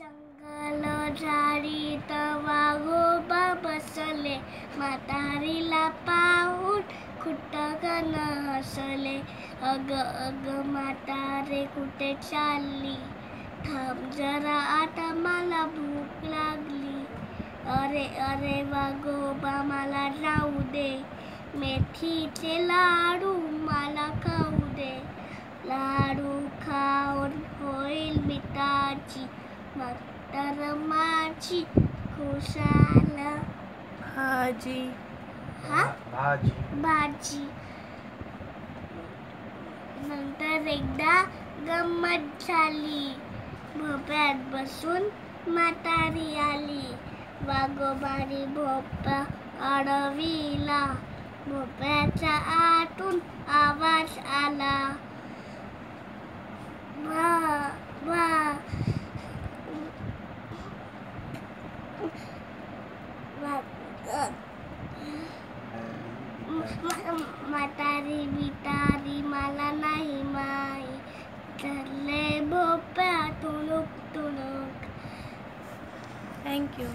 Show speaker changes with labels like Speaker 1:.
Speaker 1: जंगल झाडीत वाघोबा बसले म्हातारीला पाहून खुटकन हसले. अग अग म्हातारे कुठे चालली? थांब जरा आता मला भूक लागली. अरे अरे वाघोबा मला जाऊ दे. मेथीचे लाडू मला खाऊ दे. लाडू खाऊन होईल मिठाची. तर माझी खुशाल
Speaker 2: भाजी.
Speaker 1: हा?
Speaker 3: भाजी.
Speaker 1: भाजी. नंतर एकदा गंमत झाली. भोपळ्यात बसून म्हातारी आली. वाघोबारी भोपळा अडविला. भोपळ्याच्या आतून आवाज आला. म्हातारी बितारी मला नाही माई धरले भोपळा तुणूक तुणूक
Speaker 2: थँक्यू